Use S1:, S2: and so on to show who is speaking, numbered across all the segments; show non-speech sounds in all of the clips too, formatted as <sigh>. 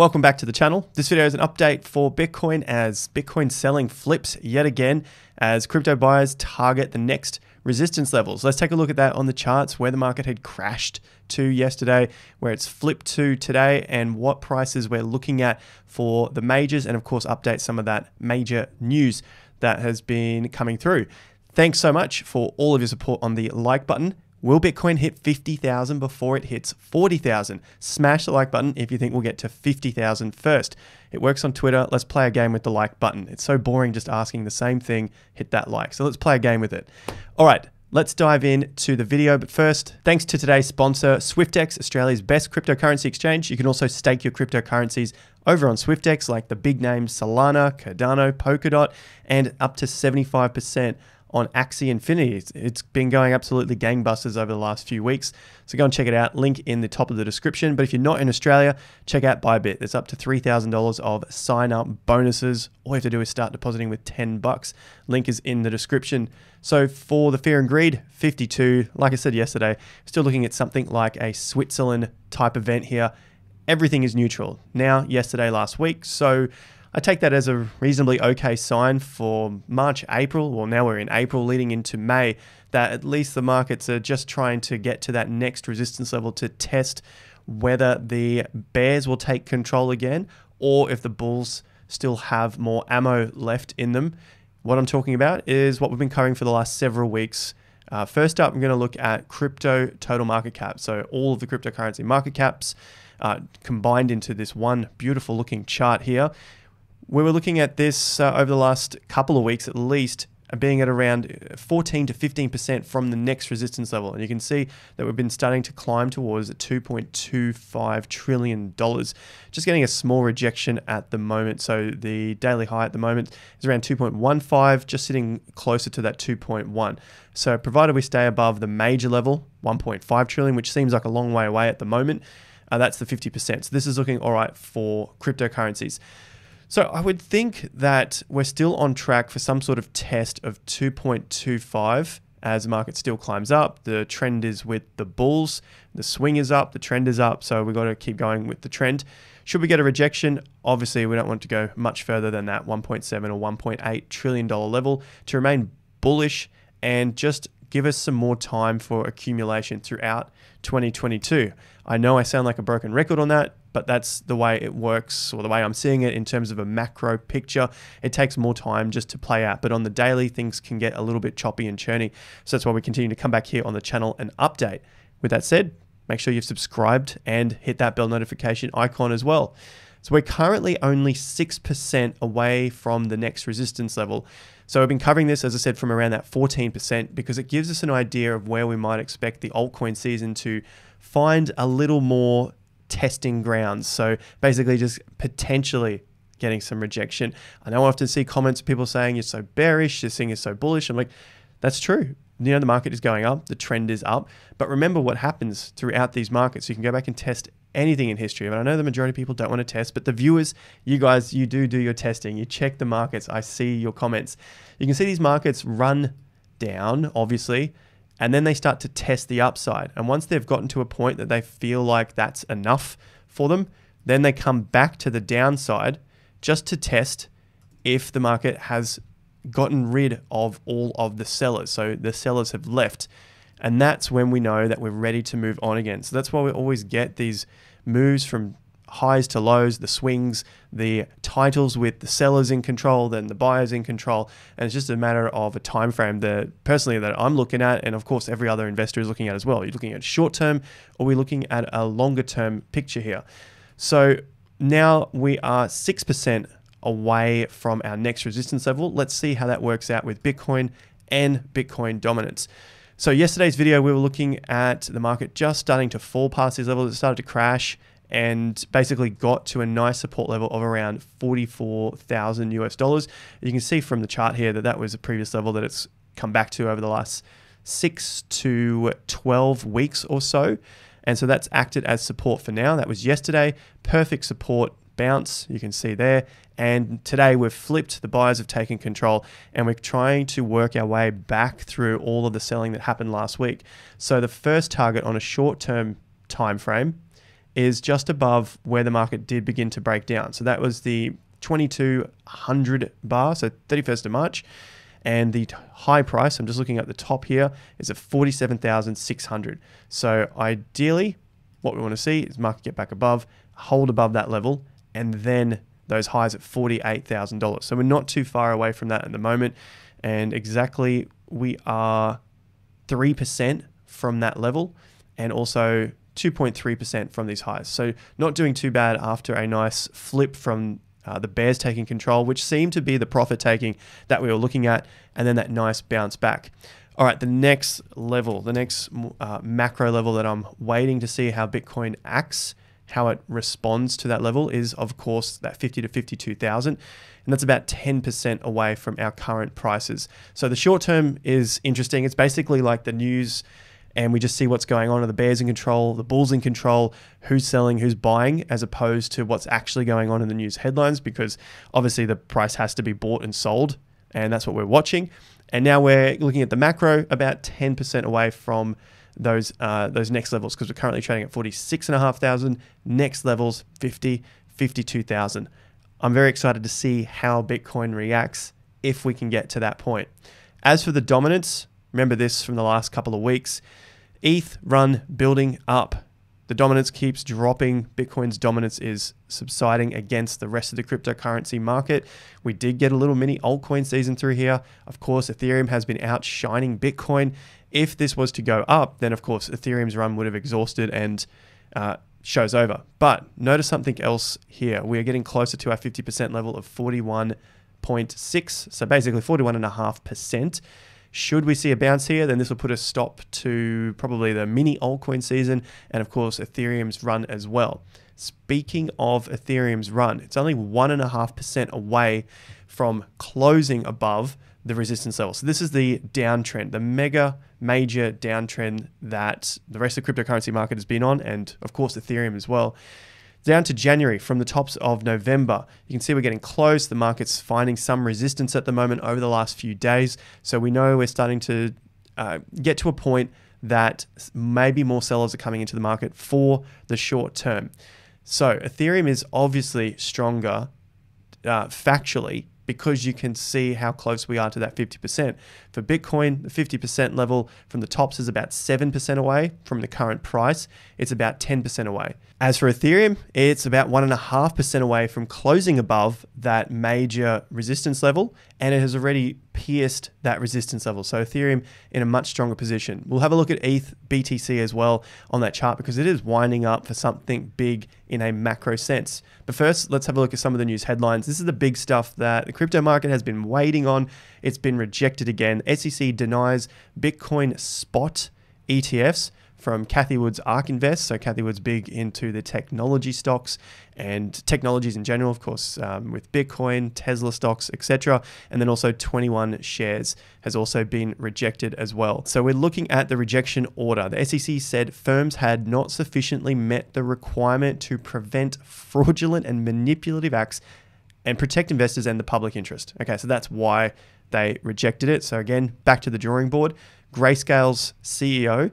S1: Welcome back to the channel. This video is an update for Bitcoin as Bitcoin selling flips yet again as crypto buyers target the next resistance levels. Let's take a look at that on the charts where the market had crashed to yesterday, where it's flipped to today, and what prices we're looking at for the majors, and of course, update some of that major news that has been coming through. Thanks so much for all of your support on the like button. Will Bitcoin hit 50,000 before it hits 40,000? Smash the like button if you think we'll get to 50,000 first. It works on Twitter. Let's play a game with the like button. It's so boring just asking the same thing. Hit that like. So let's play a game with it. All right. Let's dive into the video, but first, thanks to today's sponsor, Swyftx, Australia's best cryptocurrency exchange. You can also stake your cryptocurrencies over on Swyftx, like the big names Solana, Cardano, Polkadot, and up to 75% on Axie Infinity. It's, it's been going absolutely gangbusters over the last few weeks. So go and check it out. Link in the top of the description. But if you're not in Australia, check out Bybit. There's up to $3,000 of sign up bonuses. All you have to do is start depositing with 10 bucks. Link is in the description. So for the Fear and Greed 52, like I said yesterday, still looking at something like a Switzerland type event here. Everything is neutral. Now, yesterday, last week. So I take that as a reasonably okay sign for March, April. Well, now we're in April leading into May, that at least the markets are just trying to get to that next resistance level to test whether the bears will take control again or if the bulls still have more ammo left in them. What I'm talking about is what we've been covering for the last several weeks. Uh, first up, I'm going to look at crypto total market cap. So, all of the cryptocurrency market caps uh, combined into this one beautiful looking chart here we were looking at this uh, over the last couple of weeks at least being at around 14 to 15% from the next resistance level. And you can see that we've been starting to climb towards $2.25 trillion. Just getting a small rejection at the moment. So the daily high at the moment is around 2.15, just sitting closer to that 2.1. So provided we stay above the major level, 1.5 trillion, which seems like a long way away at the moment, uh, that's the 50%. So this is looking all right for cryptocurrencies. So I would think that we're still on track for some sort of test of 2.25 as the market still climbs up. The trend is with the bulls. The swing is up. The trend is up. So we've got to keep going with the trend. Should we get a rejection? Obviously, we don't want to go much further than that 1.7 or 1.8 trillion dollar level to remain bullish and just give us some more time for accumulation throughout 2022. I know I sound like a broken record on that, but that's the way it works or the way I'm seeing it in terms of a macro picture. It takes more time just to play out, but on the daily, things can get a little bit choppy and churny. So that's why we continue to come back here on the channel and update. With that said, make sure you've subscribed and hit that bell notification icon as well. So we're currently only 6% away from the next resistance level. So I've been covering this, as I said, from around that 14% because it gives us an idea of where we might expect the altcoin season to find a little more testing grounds. So basically, just potentially getting some rejection. I know I often see comments of people saying you're so bearish, this thing is so bullish. I'm like, that's true. You know, the market is going up, the trend is up. But remember what happens throughout these markets. You can go back and test anything in history. And I know the majority of people don't want to test, but the viewers, you guys, you do do your testing. You check the markets. I see your comments. You can see these markets run down, obviously, and then they start to test the upside. And once they've gotten to a point that they feel like that's enough for them, then they come back to the downside just to test if the market has gotten rid of all of the sellers. So the sellers have left. And that's when we know that we're ready to move on again. So that's why we always get these moves from highs to lows, the swings, the titles with the sellers in control, then the buyers in control, and it's just a matter of a time frame that personally that I'm looking at, and of course every other investor is looking at as well. You're looking at short term, or we're looking at a longer term picture here. So now we are six percent away from our next resistance level. Let's see how that works out with Bitcoin and Bitcoin dominance. So yesterday's video, we were looking at the market just starting to fall past these levels. It started to crash and basically got to a nice support level of around 44,000 US dollars. You can see from the chart here that that was a previous level that it's come back to over the last six to 12 weeks or so. And so that's acted as support for now. That was yesterday. Perfect support bounce, you can see there. And today we've flipped, the buyers have taken control, and we're trying to work our way back through all of the selling that happened last week. So the first target on a short term time frame is just above where the market did begin to break down. So that was the 2200 bar, so 31st of March. And the high price, I'm just looking at the top here, is at 47,600. So ideally, what we want to see is market get back above, hold above that level, and then those highs at $48,000. So we're not too far away from that at the moment. And exactly, we are 3% from that level and also 2.3% from these highs. So not doing too bad after a nice flip from uh, the bears taking control, which seemed to be the profit taking that we were looking at, and then that nice bounce back. All right, the next level, the next uh, macro level that I'm waiting to see how Bitcoin acts, how it responds to that level is, of course, that 50 to 52,000. And that's about 10% away from our current prices. So the short term is interesting. It's basically like the news and we just see what's going on. Are the bears in control? The bulls in control? Who's selling? Who's buying? As opposed to what's actually going on in the news headlines, because obviously the price has to be bought and sold, and that's what we're watching. And now we're looking at the macro, about 10% away from those uh, those next levels, because we're currently trading at 46,500. Next levels 50, 52,000. I'm very excited to see how Bitcoin reacts if we can get to that point. As for the dominance, Remember this from the last couple of weeks. ETH run building up. The dominance keeps dropping. Bitcoin's dominance is subsiding against the rest of the cryptocurrency market. We did get a little mini altcoin season through here. Of course, Ethereum has been outshining Bitcoin. If this was to go up, then of course Ethereum's run would have exhausted and uh, shows over. But notice something else here. We are getting closer to our 50% level of 41.6, so basically 41.5%. Should we see a bounce here, then this will put a stop to probably the mini altcoin season and, of course, Ethereum's run as well. Speaking of Ethereum's run, it's only 1.5% away from closing above the resistance level. So this is the downtrend, the mega major downtrend that the rest of the cryptocurrency market has been on, and of course Ethereum as well down to January from the tops of November. You can see we're getting close. The market's finding some resistance at the moment over the last few days. So we know we're starting to uh, get to a point that maybe more sellers are coming into the market for the short term. So Ethereum is obviously stronger uh, factually because you can see how close we are to that 50%. For Bitcoin, the 50% level from the tops is about 7% away from the current price. It's about 10% away. As for Ethereum, it's about 1.5% away from closing above that major resistance level, and it has already pierced that resistance level. So Ethereum in a much stronger position. We'll have a look at ETH BTC as well on that chart because it is winding up for something big in a macro sense. But first, let's have a look at some of the news headlines. This is the big stuff that the crypto market has been waiting on. It's been rejected again. SEC denies Bitcoin spot ETFs from Cathie Wood's ARK Invest. So Cathie Wood's big into the technology stocks and technologies in general, of course, um, with Bitcoin, Tesla stocks, etc. And then also 21 shares has also been rejected as well. So we're looking at the rejection order. The SEC said firms had not sufficiently met the requirement to prevent fraudulent and manipulative acts and protect investors and the public interest. Okay, so that's why they rejected it. So again, back to the drawing board. Grayscale's CEO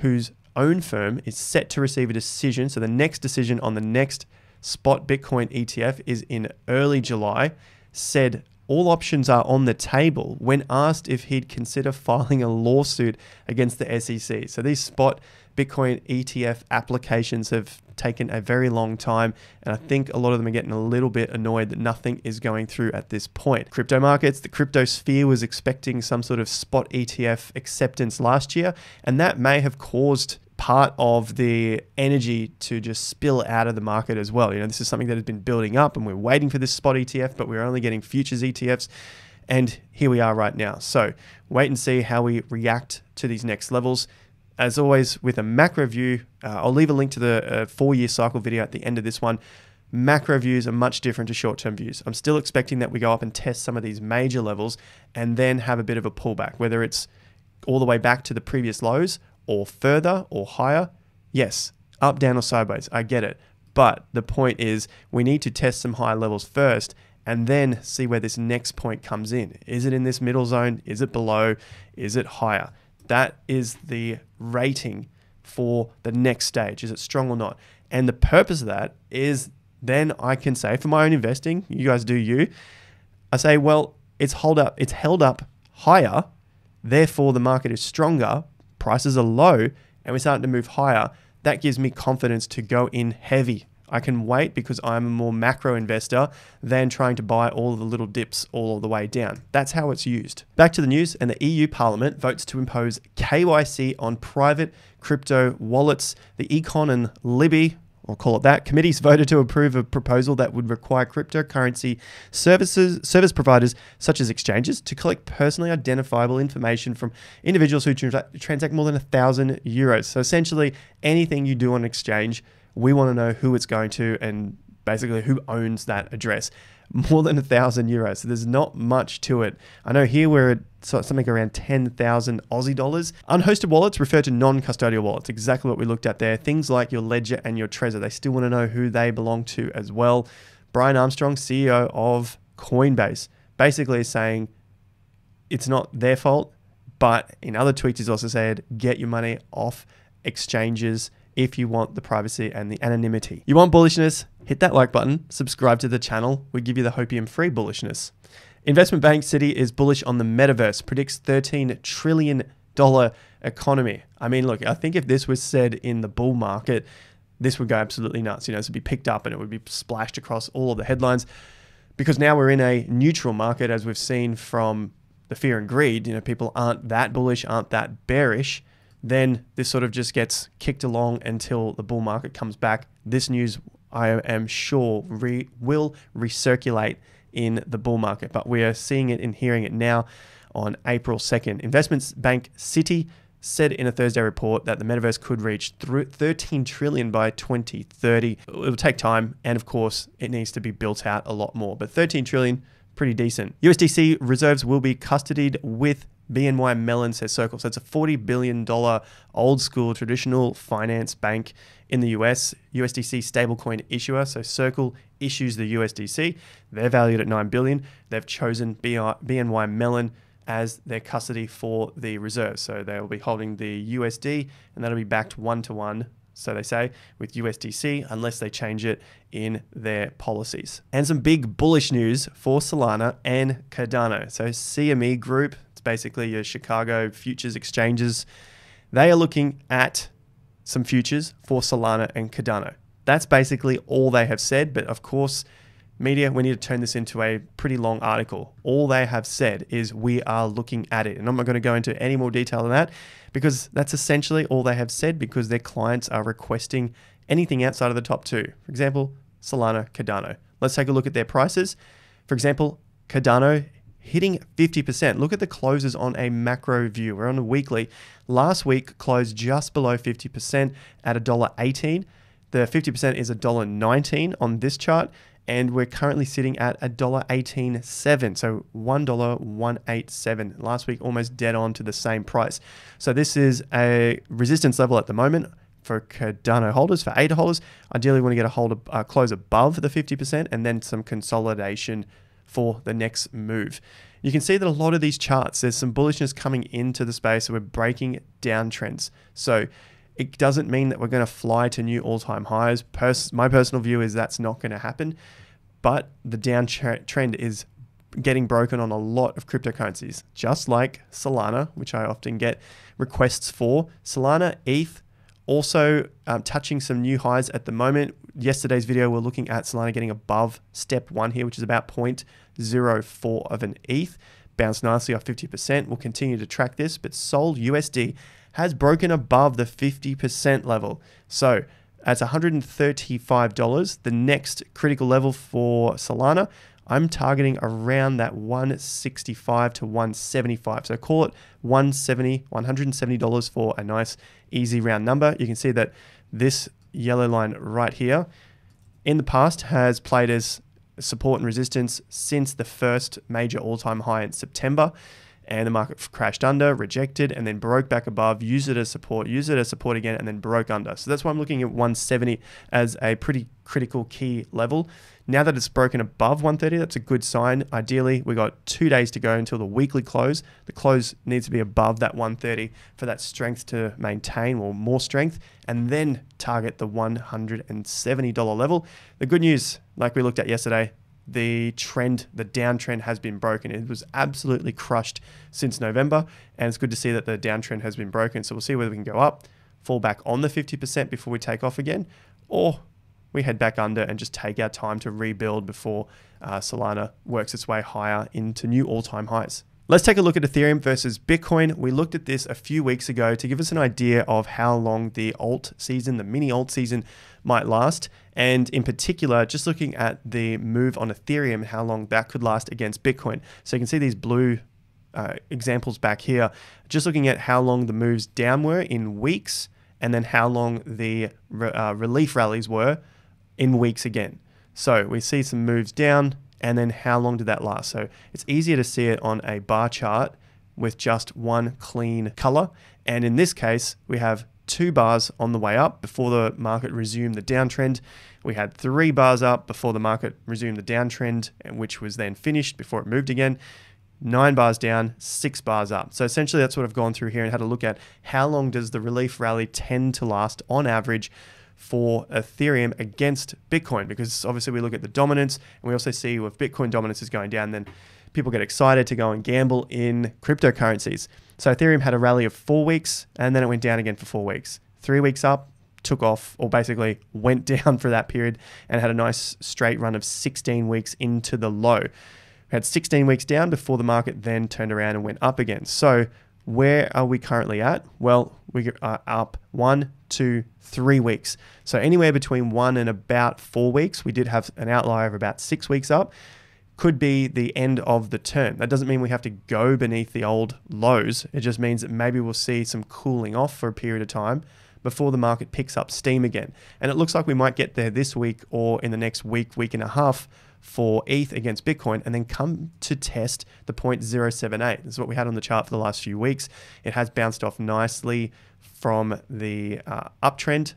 S1: whose own firm is set to receive a decision. So the next decision on the next spot Bitcoin ETF is in early July, said all options are on the table when asked if he'd consider filing a lawsuit against the SEC. So these spot Bitcoin ETF applications have taken a very long time, and I think a lot of them are getting a little bit annoyed that nothing is going through at this point. Crypto markets, the crypto sphere was expecting some sort of spot ETF acceptance last year, and that may have caused part of the energy to just spill out of the market as well. You know, this is something that has been building up, and we're waiting for this spot ETF, but we're only getting futures ETFs. And here we are right now. So wait and see how we react to these next levels as always, with a macro view, uh, I'll leave a link to the uh, four year cycle video at the end of this one. Macro views are much different to short term views. I'm still expecting that we go up and test some of these major levels and then have a bit of a pullback, whether it's all the way back to the previous lows or further or higher. Yes, up, down, or sideways. I get it. But the point is, we need to test some higher levels first and then see where this next point comes in. Is it in this middle zone? Is it below? Is it higher? That is the rating for the next stage. Is it strong or not? And the purpose of that is then I can say for my own investing, you guys do you. I say, well, it's hold up, it's held up higher, therefore the market is stronger, prices are low, and we're starting to move higher. That gives me confidence to go in heavy. I can wait because I'm a more macro investor than trying to buy all the little dips all the way down. That's how it's used. Back to the news, and the EU Parliament votes to impose KYC on private crypto wallets. The Econ and Libby I'll call it that. Committees <laughs> voted to approve a proposal that would require cryptocurrency services service providers such as exchanges to collect personally identifiable information from individuals who tra- transact more than a thousand euros. So essentially, anything you do on exchange, we want to know who it's going to and basically who owns that address more than a thousand euros. So there's not much to it. I know here we're at something around 10,000 Aussie dollars. Unhosted wallets refer to non custodial wallets, exactly what we looked at there. Things like your Ledger and your Trezor, they still want to know who they belong to as well. Brian Armstrong, CEO of Coinbase, basically is saying it's not their fault, but in other tweets, he's also said get your money off exchanges if you want the privacy and the anonymity. You want bullishness? Hit that like button, subscribe to the channel. We give you the hopium free bullishness. Investment bank Citi is bullish on the metaverse, predicts $13 trillion economy. I mean, look, I think if this was said in the bull market, this would go absolutely nuts. You know, this would be picked up and it would be splashed across all of the headlines because now we're in a neutral market, as we've seen from the fear and greed. You know, people aren't that bullish, aren't that bearish then this sort of just gets kicked along until the bull market comes back. This news, I am sure, re- will recirculate in the bull market, but we are seeing it and hearing it now on April 2nd. Investments bank Citi said in a Thursday report that the metaverse could reach 13 trillion by 2030. It will take time, and of course, it needs to be built out a lot more. But 13 trillion, pretty decent. USDC reserves will be custodied with BNY Mellon says Circle. So it's a $40 billion old school traditional finance bank in the US, USDC stablecoin issuer. So Circle issues the USDC. They're valued at 9 billion. They've chosen BNY Mellon as their custody for the reserves. So they'll be holding the USD and that'll be backed one to one so they say, with USDC, unless they change it in their policies. And some big bullish news for Solana and Cardano. So CME Group, it's basically your Chicago futures exchanges. They are looking at some futures for Solana and Cardano. That's basically all they have said. But of course, media, we need to turn this into a pretty long article. All they have said is we are looking at it. And I'm not going to go into any more detail than that because that's essentially all they have said because their clients are requesting anything outside of the top two. For example, Solana, Cardano. Let's take a look at their prices. For example, Cardano hitting 50%. Look at the closes on a macro view. We're on a weekly. Last week closed just below 50% at $1.18. The 50% is $1.19 on this chart, and we're currently sitting at $1.187. So $1.187. Last week almost dead on to the same price. So this is a resistance level at the moment for Cardano holders, for ADA holders. Ideally, we want to get a hold of, uh, close above the 50% and then some consolidation for the next move. You can see that a lot of these charts, there's some bullishness coming into the space. So we're breaking downtrends. So it doesn't mean that we're going to fly to new all-time highs. Pers- my personal view is that's not going to happen. But the downtrend is getting broken on a lot of cryptocurrencies, just like Solana, which I often get requests for. Solana, ETH, also um, touching some new highs at the moment. Yesterday's video, we're looking at Solana getting above step one here, which is about 0.04 of an ETH. Bounced nicely off 50%. We'll continue to track this, but Sol USD has broken above the 50% level. So at $135, the next critical level for Solana, I'm targeting around that 165 to 175. So call it 170, $170 for a nice easy round number. You can see that this yellow line right here in the past has played as support and resistance since the first major all-time high in September and the market crashed under, rejected, and then broke back above, used it as support, used it as support again, and then broke under. So that's why I'm looking at 170 as a pretty critical key level. Now that it's broken above 130, that's a good sign. Ideally, we got two days to go until the weekly close. The close needs to be above that 130 for that strength to maintain or more strength, and then target the $170 level. The good news, like we looked at yesterday, the trend, the downtrend has been broken. It was absolutely crushed since November, and it's good to see that the downtrend has been broken. So we'll see whether we can go up, fall back on the 50% before we take off again, or we head back under and just take our time to rebuild before uh, Solana works its way higher into new all time highs. Let's take a look at Ethereum versus Bitcoin. We looked at this a few weeks ago to give us an idea of how long the alt season, the mini alt season, might last. And in particular, just looking at the move on Ethereum, how long that could last against Bitcoin. So you can see these blue uh, examples back here, just looking at how long the moves down were in weeks and then how long the uh, relief rallies were in weeks again. So we see some moves down, and then how long did that last? So it's easier to see it on a bar chart with just one clean color. And in this case, we have two bars on the way up before the market resumed the downtrend. We had three bars up before the market resumed the downtrend, which was then finished before it moved again. Nine bars down, six bars up. So essentially, that's what I've gone through here and had a look at how long does the relief rally tend to last on average for Ethereum against Bitcoin because obviously we look at the dominance and we also see if Bitcoin dominance is going down, then people get excited to go and gamble in cryptocurrencies. So Ethereum had a rally of four weeks and then it went down again for four weeks. Three weeks up, took off, or basically <laughs> went down for that period and had a nice straight run of 16 weeks into the low. We had 16 weeks down before the market then turned around and went up again. So where are we currently at? Well, we are uh, up one, two, three weeks. So anywhere between one and about four weeks. We did have an outlier of about six weeks up. Could be the end of the term. That doesn't mean we have to go beneath the old lows. It just means that maybe we'll see some cooling off for a period of time before the market picks up steam again. And it looks like we might get there this week or in the next week, week and a half for ETH against Bitcoin and then come to test the 0.078. This is what we had on the chart for the last few weeks. It has bounced off nicely from the uh, uptrend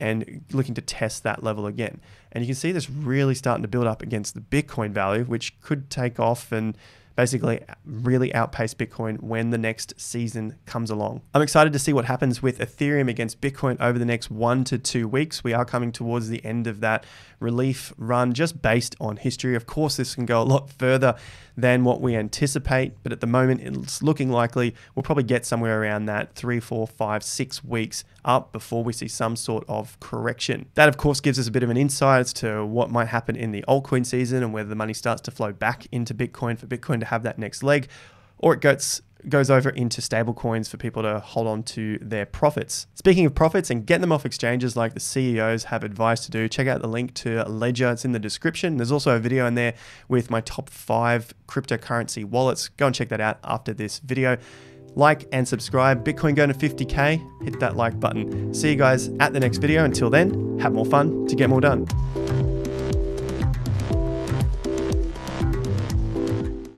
S1: and looking to test that level again. And you can see this really starting to build up against the Bitcoin value, which could take off and basically really outpace Bitcoin when the next season comes along. I'm excited to see what happens with Ethereum against Bitcoin over the next one to two weeks. We are coming towards the end of that relief run just based on history. Of course, this can go a lot further than what we anticipate, but at the moment, it's looking likely we'll probably get somewhere around that three, four, five, six weeks up before we see some sort of correction. That, of course, gives us a bit of an insight as to what might happen in the altcoin season and whether the money starts to flow back into Bitcoin for Bitcoin to have that next leg, or it gets goes over into stablecoins for people to hold on to their profits. Speaking of profits and get them off exchanges like the CEOs have advised to do, check out the link to Ledger. It's in the description. There's also a video in there with my top five cryptocurrency wallets. Go and check that out after this video. Like and subscribe. Bitcoin going to 50K. Hit that like button. See you guys at the next video. Until then, have more fun to get more done.